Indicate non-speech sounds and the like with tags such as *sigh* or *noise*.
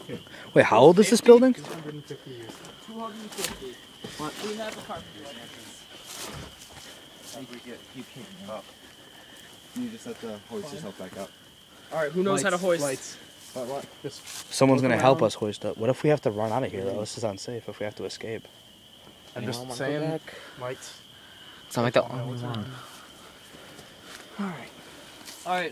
*laughs* Wait, how old is this building? 250 years. 250. We have a carpenter. I think we get keep kicking up. You just have to hoist yourself back up. All right, who knows how to hoist? Lights. What, what? Just Someone's gonna help us hoist up. What if we have to run out of here though? This is unsafe if we have to escape. I'm just saying. back? Lights. not like the only one. All right,